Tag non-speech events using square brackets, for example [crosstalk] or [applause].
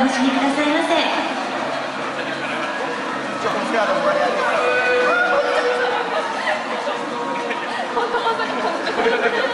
楽しみくださいませ。本当 [laughs]